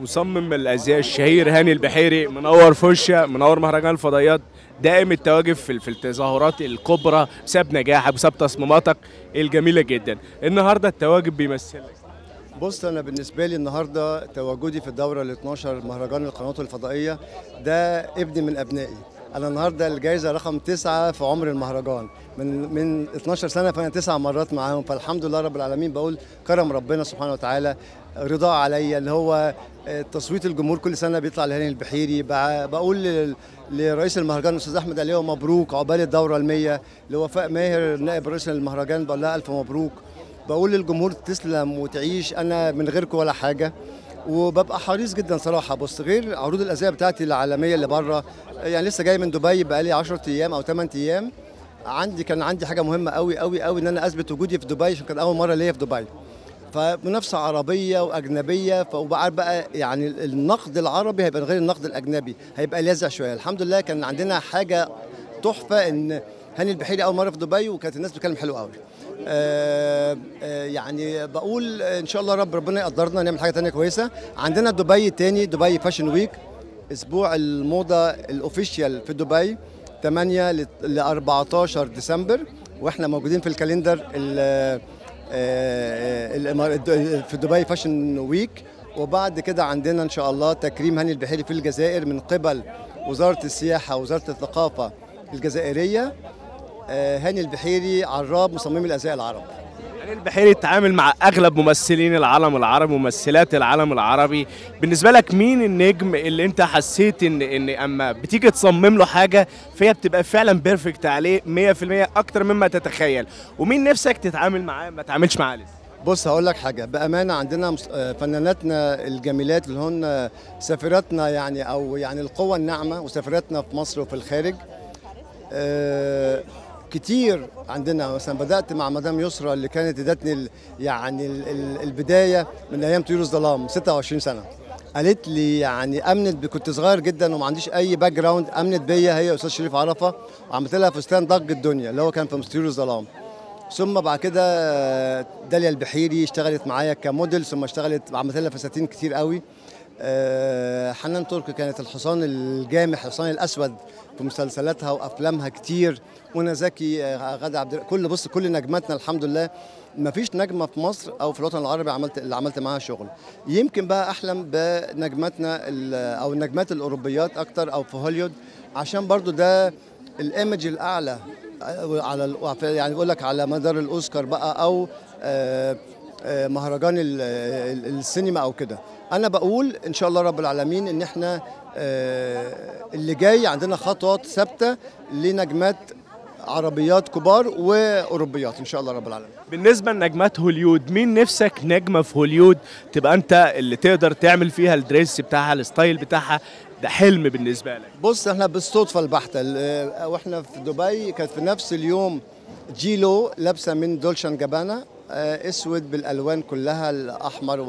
مصمم الأزياء الشهير هاني البحيري منور فوشيا منور مهرجان الفضائيات دائم التواجد في, التظاهرات الكبرى بسبب نجاحك بسبب تصميماتك الجميلة جدا. النهارده التواجد بيمثلك. بص أنا بالنسبة لي النهارده تواجدي في الدورة ال 12 مهرجان القنوات الفضائية ده ابن من أبنائي. أنا النهارده الجائزه رقم تسعة في عمر المهرجان. من من 12 سنة فأنا تسع مرات معاهم. فالحمد لله رب العالمين. بقول كرم ربنا سبحانه وتعالى. رضا عليا اللي هو تصويت الجمهور كل سنة بيطلع لهاني البحيري. بقول لرئيس المهرجان الأستاذ أحمد علي مبروك. عقبال الدورة ال100 لوفاء ماهر نائب رئيس المهرجان بقول لها ألف مبروك. بقول للجمهور تسلم وتعيش. أنا من غيركم ولا حاجة. وببقى حريص جدا صراحة. بص غير عروض الأزياء بتاعتي العالمية اللي بره يعني لسه جاي من دبي بقالي 10 أيام أو 8 أيام. عندي كان عندي حاجة مهمة قوي قوي قوي إن أنا أثبت وجودي في دبي عشان كان أول مرة ليا في دبي. فمنافسة عربية وأجنبية فبقى بقى يعني النقد العربي هيبقى غير النقد الأجنبي هيبقى لاذع شوية. الحمد لله كان عندنا حاجة تحفة إن هاني البحيري أول مرة في دبي وكانت الناس بتتكلم حلو قوي يعني بقول إن شاء الله رب ربنا يقدرنا نعمل حاجة تانية كويسة. عندنا دبي تاني دبي فاشن ويك أسبوع الموضة ال official في دبي 8 ل 14 ديسمبر. وإحنا موجودين في ال calendar في دبي fashion week وبعد كده عندنا إن شاء الله تكريم هاني البحيري في الجزائر من قبل وزارة السياحة وزاره الثقافة الجزائرية. هاني البحيري عراب مصممي الازياء العرب. هاني البحيري اتعامل مع أغلب ممثلين العالم العربي وممثلات العالم العربي. بالنسبة لك مين النجم اللي أنت حسيت ان إن أما بتيجي تصمم له حاجة فهي بتبقى فعلا بيرفكت عليه 100% أكتر مما تتخيل؟ ومين نفسك تتعامل معاه ما تعملش معاه لسه؟ بص هقول لك حاجة. بأمانة عندنا فناناتنا الجميلات اللي هن سفيراتنا يعني أو يعني القوة الناعمة وسفيراتنا في مصر وفي الخارج أه كتير عندنا. مثلا بدأت مع مدام يسرى اللي كانت ادتني يعني البداية من أيام طيور الظلام 26 سنة. قالت لي يعني أمنت بيا كنت صغير جدا وما عنديش أي background أمنت بيا هي أستاذ شريف عرفة وعملت لها فستان ضج الدنيا اللي هو كان في طيور الظلام. ثم بعد كده داليا البحيري اشتغلت معايا كموديل ثم اشتغلت عملت لها فساتين كتير قوي. حنان ترك كانت الحصان الجامح الحصان الأسود في مسلسلاتها وأفلامها كتير. منى زكي غادة عبد كل بص كل نجماتنا الحمد لله. ما فيش نجمة في مصر أو في الوطن العربي عملت اللي عملت معاها شغل. يمكن بقى أحلم بنجماتنا أو النجمات الأوروبيات أكتر أو في هوليوود عشان برضو ده الايمج الأعلى على يعني بقول لك على مدار الأوسكار بقى أو مهرجان السينما أو كده. أنا بقول إن شاء الله رب العالمين إن إحنا اللي جاي عندنا خطوات ثابتة لنجمات عربيات كبار وأوروبيات إن شاء الله رب العالمين. بالنسبة لنجمات هوليود مين نفسك نجمة في هوليود تبقى أنت اللي تقدر تعمل فيها ال dress بتاعها ال style بتاعها؟ ده حلم بالنسبة لك. بص إحنا بالصدفة البحتة وإحنا في دبي كانت في نفس اليوم J.Lo لابسة من Dolce & Gabbana. أسود بالألوان كلها الأحمر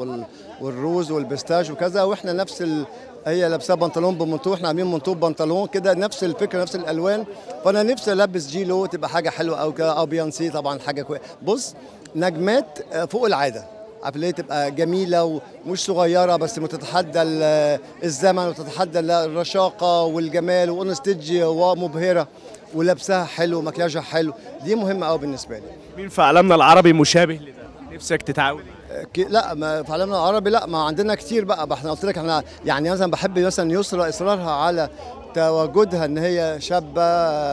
والروز والبستاج وكذا وإحنا نفس ال... هي لابسة بنطلون بمنطوق إحنا عاملين منطوق بنطلون كده نفس الفكرة نفس الألوان. فأنا نفسي ألبس جيلو تبقى حاجة حلوة أو كده أو بيانسي طبعا حاجة كويسه بص نجمات فوق العادة. ليه تبقى جميلة ومش صغيرة بس بتتحدى الزمن وتتحدى الرشاقة والجمال وانستيج ومبهرة ولبسها حلو ومكياجها حلو. دي مهمة قوي بالنسبة لي. مين في عالمنا العربي مشابه لده؟ نفسك تتعاون لا ما في عالمنا العربي لا ما عندنا كتير بقى إحنا قلت لك إحنا يعني مثلا بحب مثلا يسرى إصرارها على تواجدها إن هي شابة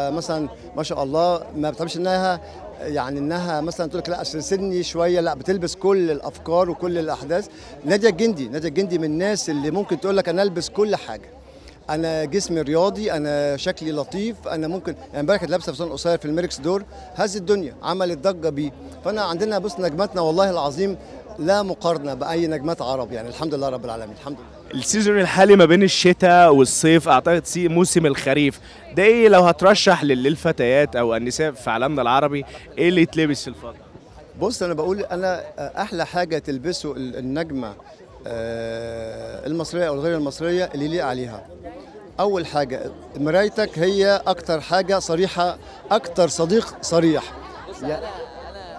مثلا ما شاء الله ما بتحبش إنها يعني إنها مثلا تقول لك لا عشان سني شوية لا بتلبس كل الأفكار وكل الأحداث. ناديه الجندي ناديه الجندي من الناس اللي ممكن تقول لك أنا ألبس كل حاجة. أنا جسمي رياضي أنا شكلي لطيف أنا ممكن يعني امبارح كانت لابسة فستان قصير في الميركس دور. هز الدنيا عملت ضجة بيه فأنا عندنا بص نجماتنا والله العظيم لا مقارنة بأي نجمات عرب يعني الحمد لله رب العالمين الحمد لله. السيزون الحالي ما بين الشتاء والصيف أعتقد موسم الخريف. ده إيه لو هترشح للفتيات أو النساء في عالمنا العربي إيه اللي يتلبس في الفترة بص أنا بقول أنا أحلى حاجة تلبسه النجمة المصرية أو الغير المصرية اللي يليق عليها. أول حاجة مرايتك هي أكتر حاجة صريحة أكتر صديق صريح. يا,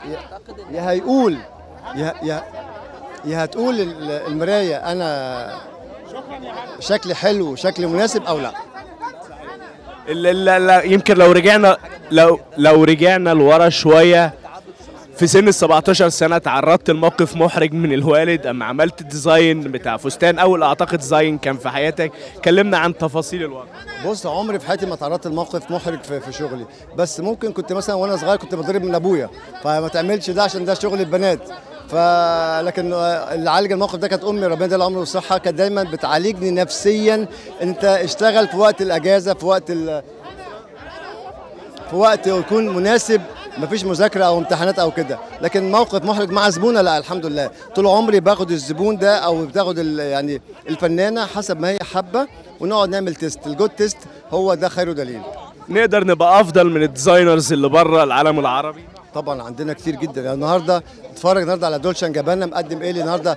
يا, يا هيقول يا, يا, يا هتقول المراية أنا شكل حلو وشكل مناسب أو لا؟ لا يمكن لو رجعنا لو لو رجعنا لورا شوية في سن ال 17 سنة تعرضت لموقف محرج من الوالد أما عملت design بتاع فستان اول أعتقد design كان في حياتك. كلمنا عن تفاصيل الواقع بص عمري في حياتي ما تعرضت لموقف محرج في, في شغلي. بس ممكن كنت مثلا وأنا صغير كنت بضرب من أبويا فما تعملش ده عشان ده شغل البنات. ف لكن اللي عالج الموقف ده كانت أمي ربنا يديها العمر والصحه كانت دايما بتعالجني نفسيا. أنت اشتغل في وقت الأجازة في وقت ال... في وقت يكون مناسب مفيش مذاكرة أو امتحانات أو كده. لكن موقف محرج مع زبونة لا الحمد لله. طول عمري باخد الزبون ده أو بتاخد يعني الفنانة حسب ما هي حابة ونقعد نعمل taste. ال good taste هو ده خير دليل نقدر نبقى أفضل من ال designers اللي بره العالم العربي؟ طبعا عندنا كتير جدا. يعني النهارده اتفرج النهارده على Dolce & Gabbana مقدم إيه لي النهارده؟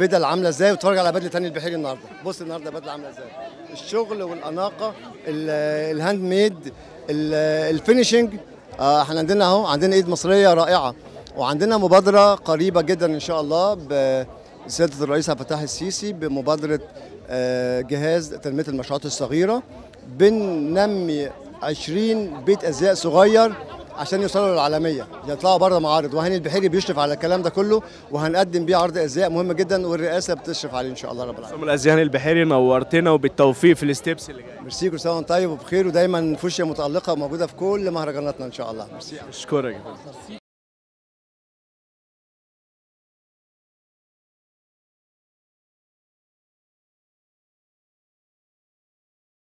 بدل عاملة إزاي؟ واتفرج على بدلة هاني البحيري النهارده. بص النهارده بدلة عاملة إزاي. الشغل والأناقة ال- ال handmade ال- ال finishing آه، إحنا عندنا اهو عندنا ايد مصرية رائعة وعندنا مبادرة قريبة جدا إن شاء الله بسيادة الرئيس عبد الفتاح السيسي بمبادرة آه، جهاز تنمية المشروعات الصغيرة بننمي 20 بيت أزياء صغير عشان يوصلوا للعالمية يطلعوا بره معارض. وهاني البحيري بيشرف على الكلام ده كله وهنقدم بيه عرض ازياء مهم جدا والرئاسة بتشرف عليه إن شاء الله رب العالمين. مصمم الازياء هاني البحيري نورتنا وبالتوفيق في ال steps اللي جاية ميرسي كل سنه وانت طيب وبخير ودايما فوشيا متألقة وموجوده في كل مهرجاناتنا إن شاء الله. ميرسي. أشكرك.